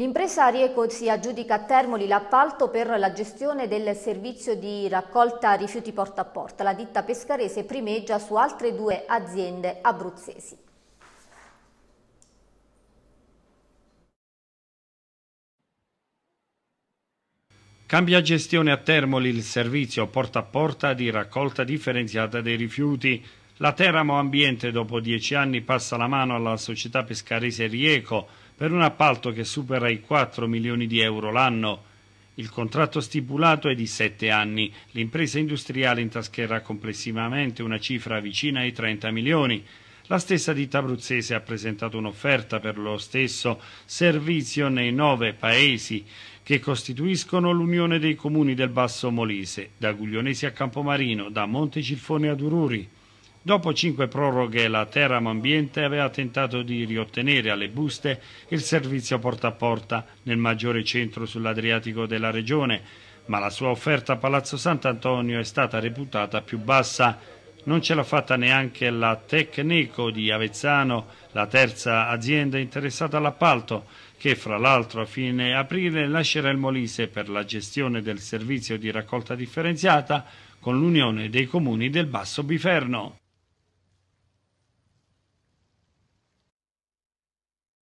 L'impresa Rieco si aggiudica a Termoli l'appalto per la gestione del servizio di raccolta rifiuti porta a porta. La ditta pescarese primeggia su altre due aziende abruzzesi. Cambia gestione a Termoli il servizio porta a porta di raccolta differenziata dei rifiuti. La Teramo Ambiente dopo dieci anni passa la mano alla società pescarese Rieco per un appalto che supera i 4 milioni di euro l'anno. Il contratto stipulato è di sette anni. L'impresa industriale intascherà complessivamente una cifra vicina ai 30 milioni. La stessa ditta abruzzese ha presentato un'offerta per lo stesso servizio nei nove paesi che costituiscono l'Unione dei Comuni del Basso Molise, da Guglionesi a Campomarino, da Montecilfone a Dururi. Dopo cinque proroghe la Teramo Ambiente aveva tentato di riottenere alle buste il servizio porta a porta nel maggiore centro sull'Adriatico della regione, ma la sua offerta a Palazzo Sant'Antonio è stata reputata più bassa. Non ce l'ha fatta neanche la Tecneco di Avezzano, la terza azienda interessata all'appalto, che fra l'altro a fine aprile lascerà il Molise per la gestione del servizio di raccolta differenziata con l'Unione dei Comuni del Basso Biferno.